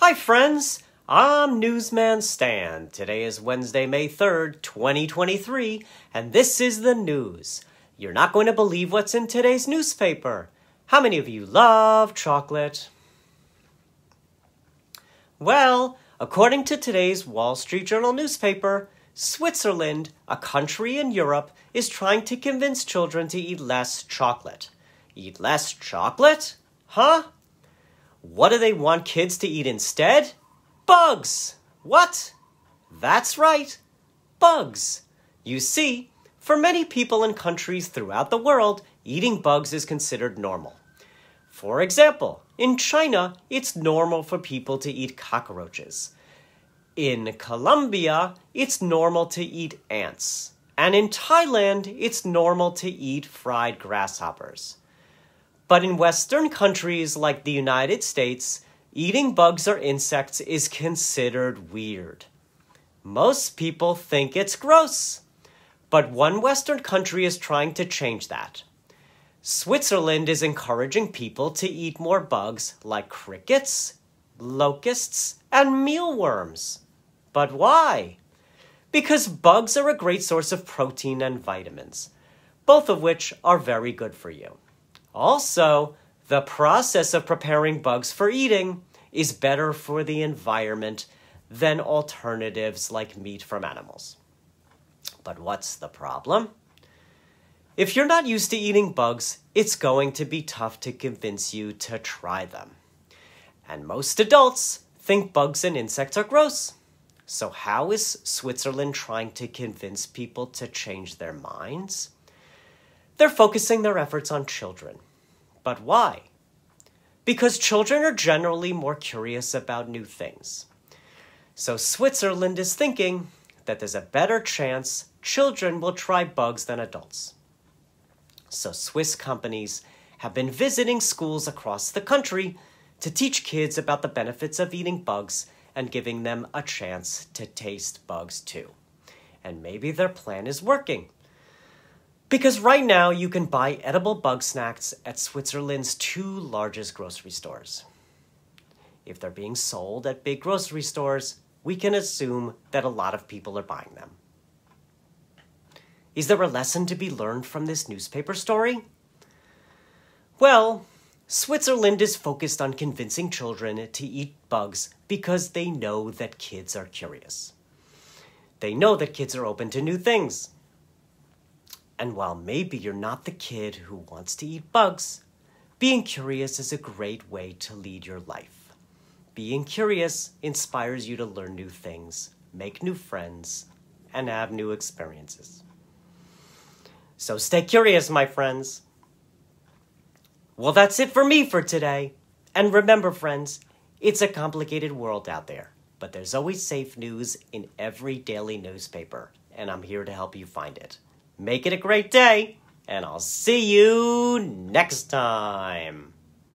Hi, friends. I'm Newsman Stan. Today is Wednesday, May 3rd, 2023, and this is the news. You're not going to believe what's in today's newspaper. How many of you love chocolate? Well, according to today's Wall Street Journal newspaper, Switzerland, a country in Europe, is trying to convince children to eat less chocolate. Eat less chocolate? Huh? What do they want kids to eat instead? Bugs! What? That's right, bugs. You see, for many people in countries throughout the world, eating bugs is considered normal. For example, in China, it's normal for people to eat cockroaches. In Colombia, it's normal to eat ants. And in Thailand, it's normal to eat fried grasshoppers. But in Western countries like the United States, eating bugs or insects is considered weird. Most people think it's gross. But one Western country is trying to change that. Switzerland is encouraging people to eat more bugs like crickets, locusts, and mealworms. But why? Because bugs are a great source of protein and vitamins, both of which are very good for you. Also, the process of preparing bugs for eating is better for the environment than alternatives like meat from animals. But what's the problem? If you're not used to eating bugs, it's going to be tough to convince you to try them. And most adults think bugs and insects are gross. So, how is Switzerland trying to convince people to change their minds? They're focusing their efforts on children. But why? Because children are generally more curious about new things. So, Switzerland is thinking that there's a better chance children will try bugs than adults. So, Swiss companies have been visiting schools across the country to teach kids about the benefits of eating bugs and giving them a chance to taste bugs too. And maybe their plan is working. Because right now you can buy edible bug snacks at Switzerland's two largest grocery stores. If they're being sold at big grocery stores, we can assume that a lot of people are buying them. Is there a lesson to be learned from this newspaper story? Well, Switzerland is focused on convincing children to eat bugs because they know that kids are curious. They know that kids are open to new things. And while maybe you're not the kid who wants to eat bugs, being curious is a great way to lead your life. Being curious inspires you to learn new things, make new friends, and have new experiences. So stay curious, my friends. Well, that's it for me for today. And remember, friends, it's a complicated world out there, but there's always safe news in every daily newspaper, and I'm here to help you find it. Make it a great day, and I'll see you next time.